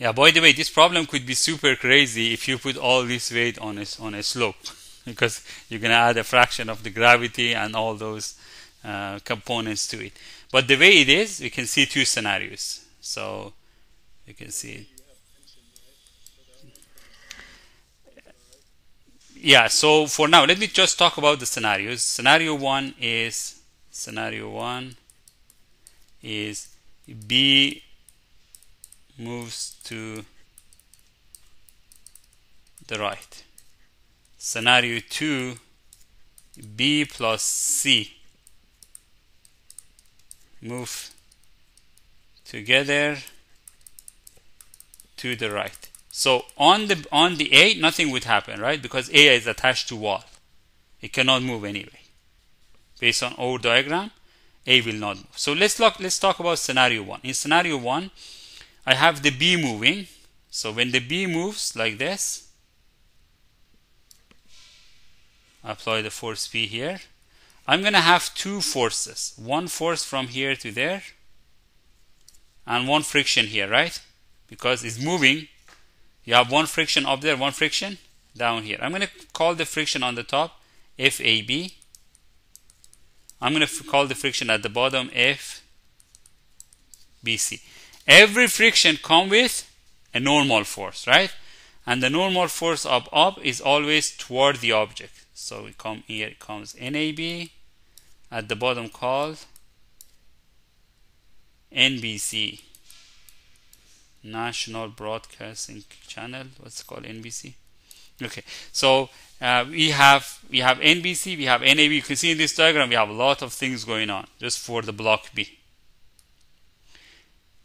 Yeah, by the way, this problem could be super crazy if you put all this weight on a, on a slope because you're going to add a fraction of the gravity and all those uh, components to it. But the way it is, we can see two scenarios. So you can see. Yeah, so for now, let me just talk about the scenarios. Scenario one is scenario one is B moves to the right. Scenario 2 B plus C move together to the right. So on the on the A nothing would happen, right? Because A is attached to wall. It cannot move anyway. Based on our diagram, A will not move. So let's look let's talk about scenario 1. In scenario 1, I have the B moving. So when the B moves like this, apply the force P here. I'm going to have two forces. One force from here to there and one friction here, right? Because it's moving. You have one friction up there, one friction down here. I'm going to call the friction on the top FAB. I'm going to call the friction at the bottom FBC. Every friction come with a normal force, right? And the normal force up up is always toward the object. So we come here, it comes NAB at the bottom called NBC National Broadcasting Channel what's called NBC okay so uh, we have we have NBC we have NAB you can see in this diagram we have a lot of things going on just for the block B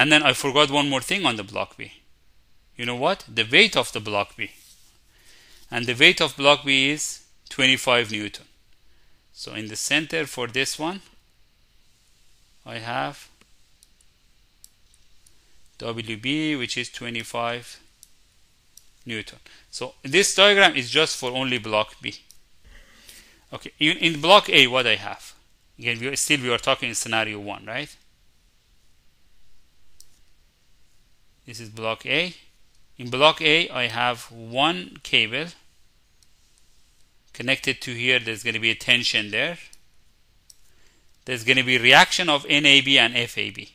and then I forgot one more thing on the block B you know what the weight of the block B and the weight of block B is 25 Newton so in the center for this one, I have WB which is 25 Newton. So this diagram is just for only block B. Okay, in, in block A what I have? Again, we are, still we are talking in scenario 1, right? This is block A. In block A I have one cable. Connected to here there's going to be a tension there. There's going to be reaction of NAB and FAB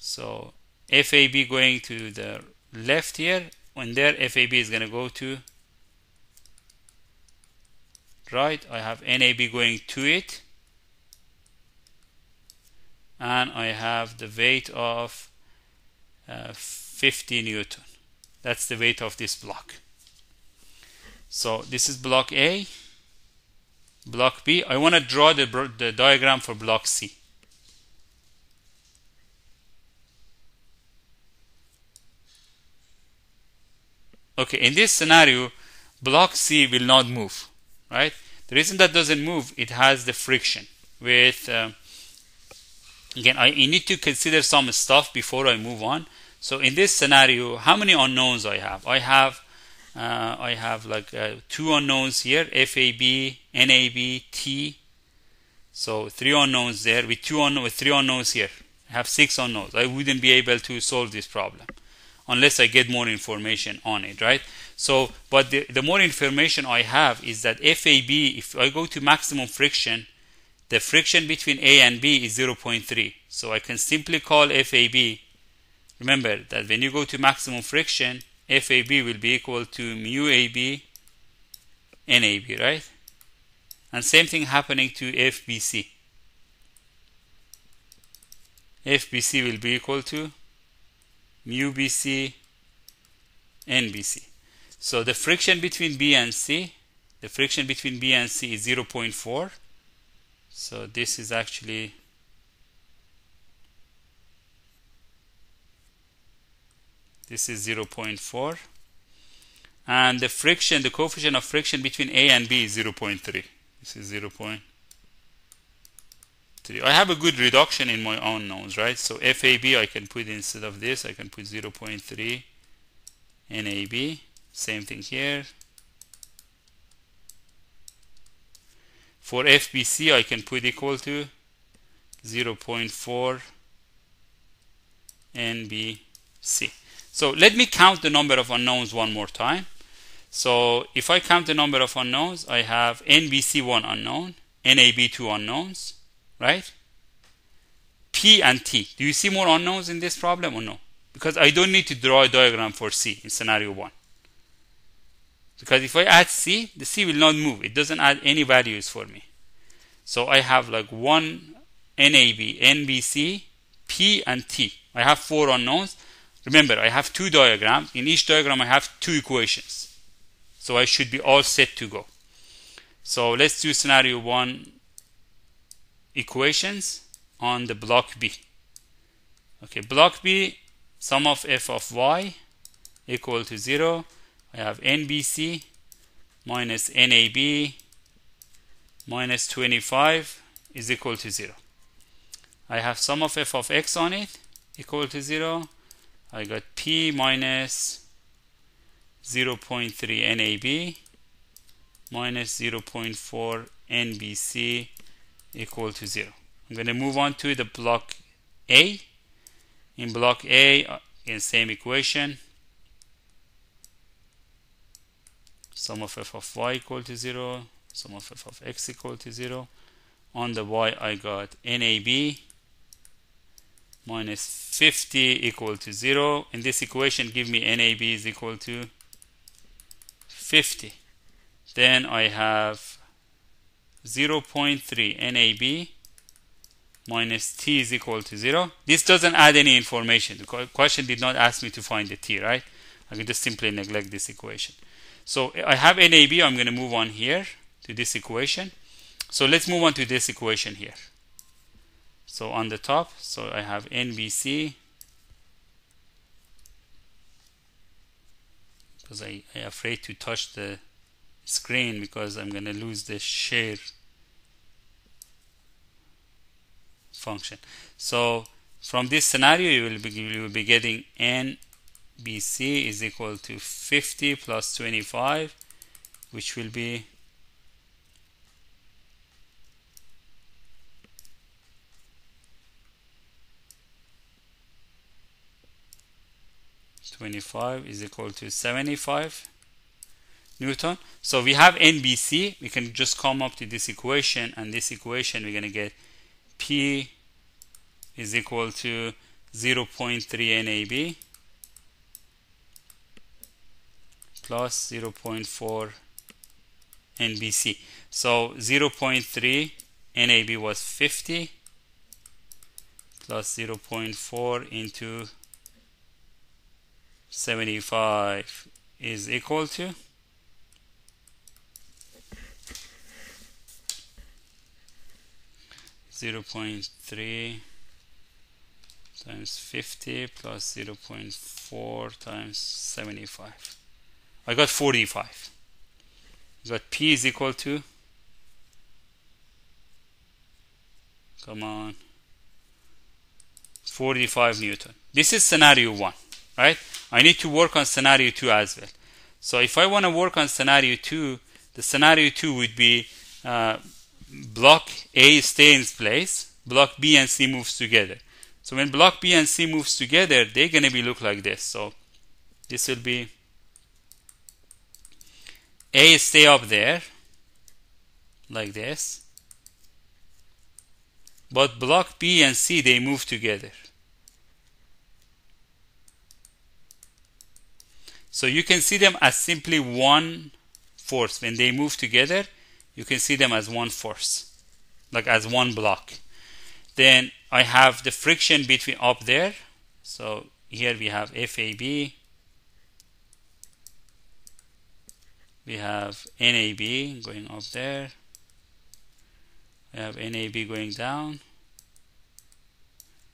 so FAB going to the left here when there FAB is going to go to right. I have NAB going to it. And I have the weight of 50 Newton that's the weight of this block so this is block A, block B. I want to draw the, the diagram for block C. Okay, in this scenario, block C will not move, right? The reason that doesn't move, it has the friction with, uh, again, I need to consider some stuff before I move on. So in this scenario, how many unknowns I have? I have uh, I have like uh, two unknowns here FAB, NAB, T. So three unknowns there with two unknowns, with three unknowns here. I have six unknowns. I wouldn't be able to solve this problem unless I get more information on it, right? So, but the, the more information I have is that FAB, if I go to maximum friction, the friction between A and B is 0.3. So I can simply call FAB. Remember that when you go to maximum friction, FAB will be equal to mu AB NAB, right? And same thing happening to FBC. FBC will be equal to mu BC NBC. So the friction between B and C, the friction between B and C is 0.4. So this is actually this is 0.4 and the friction the coefficient of friction between A and B is 0.3 this is 0.3 I have a good reduction in my unknowns right? So FAB I can put instead of this I can put 0.3 NAB same thing here. For FBC I can put equal to 0.4 NBC So let me count the number of unknowns one more time. So if I count the number of unknowns, I have NBC1 unknown, NAB2 unknowns, right? P and T. Do you see more unknowns in this problem or no? Because I don't need to draw a diagram for C in scenario 1. Because if I add C, the C will not move. It doesn't add any values for me. So I have like one NAB, NBC, P, and T. I have four unknowns. Remember, I have two diagrams. In each diagram, I have two equations. So I should be all set to go. So let's do scenario 1 equations on the block B. Okay, block B, sum of f of y equal to 0. I have NBC minus NAB minus 25 is equal to 0. I have sum of f of x on it equal to 0. I got p minus 0.3 NAB minus 0.4 NBC equal to 0. I'm going to move on to the block A. In block A, uh, in same equation, sum of f of y equal to 0, sum of f of x equal to 0. On the y, I got NAB minus 50 equal to 0. In this equation, give me NAB is equal to 50. Then I have 0.3 NAB minus t is equal to 0. This doesn't add any information. The question did not ask me to find the t, right? I can just simply neglect this equation. So I have NAB, I'm going to move on here to this equation. So let's move on to this equation here. So on the top, so I have NBC because I, I afraid to touch the screen because I'm going to lose the share function. So from this scenario, you will be, you will be getting NBC is equal to 50 plus 25, which will be 25 is equal to 75 Newton. So we have NBC. We can just come up to this equation, and this equation we're going to get P is equal to 0.3 NAB plus 0.4 NBC. So 0.3 NAB was 50 plus 0.4 into 75 is equal to Zero point three times 50 plus 0 0.4 times 75. I got 45. I got P is equal to, come on, 45 Newton. This is scenario 1, right? I need to work on scenario 2 as well. So if I want to work on scenario 2, the scenario 2 would be uh, block A stays in place, block B and C moves together. So when block B and C moves together, they're going to be look like this. So this will be A stay up there, like this. But block B and C, they move together. So you can see them as simply one force. When they move together, you can see them as one force, like as one block. Then I have the friction between up there. So here we have FAB. We have NAB going up there. We have NAB going down.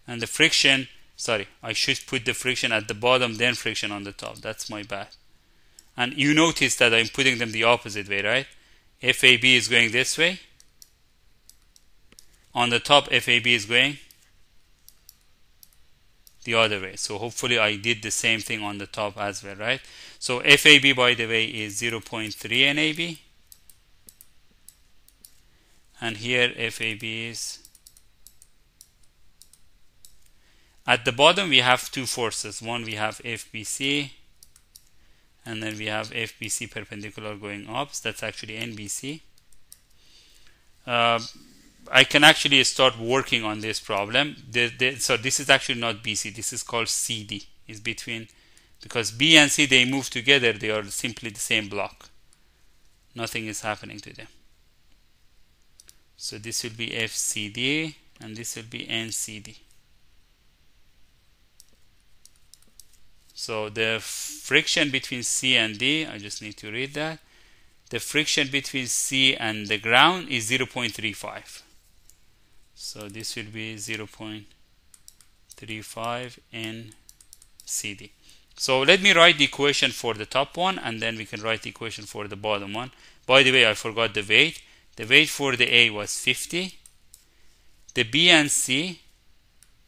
And the friction sorry I should put the friction at the bottom then friction on the top. That's my bad. And you notice that I'm putting them the opposite way right? FAB is going this way. On the top FAB is going the other way. So hopefully I did the same thing on the top as well right? So FAB by the way is 0.3 NAB and here FAB is At the bottom, we have two forces. One, we have FBC, and then we have FBC perpendicular going up. That's actually NBC. Uh, I can actually start working on this problem. The, the, so this is actually not BC. This is called CD. Is between because B and C they move together. They are simply the same block. Nothing is happening to them. So this will be FCD and this will be NCD. So the friction between C and D, I just need to read that. The friction between C and the ground is 0.35. So this will be 0.35 in CD. So let me write the equation for the top one and then we can write the equation for the bottom one. By the way, I forgot the weight. The weight for the A was 50. The B and C,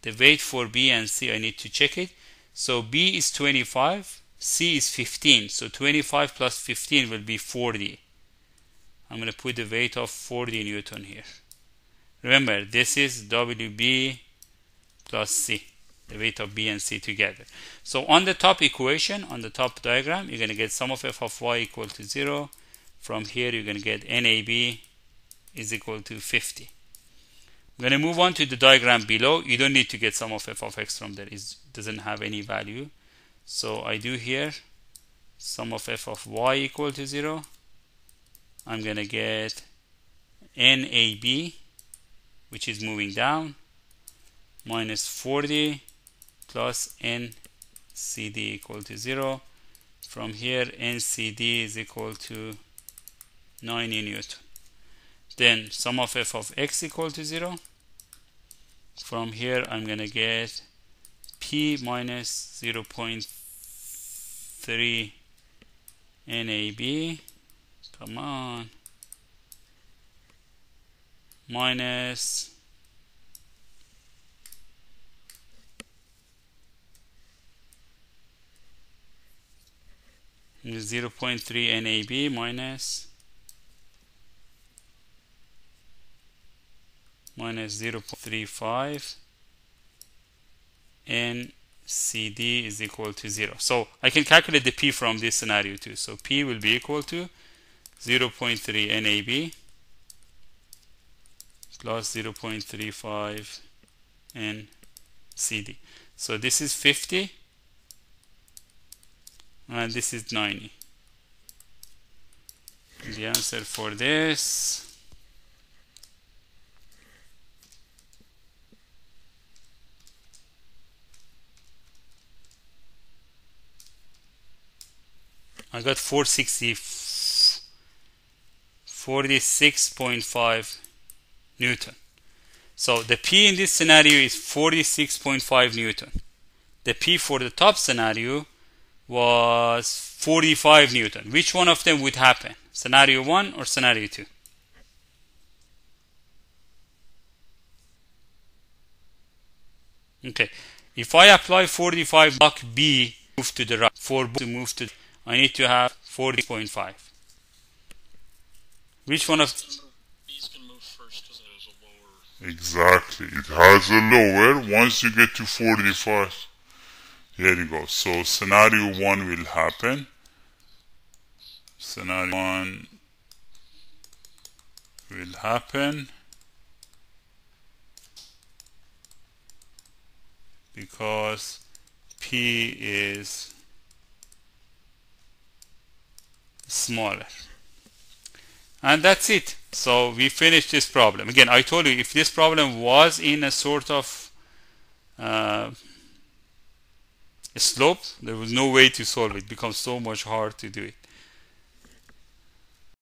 the weight for B and C, I need to check it. So B is 25, C is 15. So 25 plus 15 will be 40. I'm going to put the weight of 40 Newton here. Remember, this is WB plus C, the weight of B and C together. So on the top equation, on the top diagram, you're going to get sum of f of y equal to 0. From here, you're going to get NAB is equal to 50. I'm going to move on to the diagram below. You don't need to get sum of f of x from there. It doesn't have any value. So I do here sum of f of y equal to 0. I'm going to get NAB, which is moving down, minus 40 plus NCD equal to 0. From here, NCD is equal to 90 Newton. Then sum of f of x equal to 0. From here I'm going to get p minus 0.3 NAB. Come on. Minus Zero point three NAB minus minus 0.35 and CD is equal to 0. So I can calculate the P from this scenario too. So P will be equal to 0.3 NAB plus 0.35 NCD. So this is 50 and this is 90. The answer for this I got 460 46.5 Newton. So the P in this scenario is 46.5 Newton. The P for the top scenario was 45 Newton. Which one of them would happen? Scenario 1 or scenario 2? Okay. If I apply 45 block B, move to the right. For to move to I need to have 40.5. Which one of Exactly. It has a lower once you get to 45. Here you go. So scenario 1 will happen. Scenario 1 will happen because P is smaller. And that's it. So we finished this problem. Again, I told you if this problem was in a sort of uh, a slope, there was no way to solve it. It becomes so much hard to do it.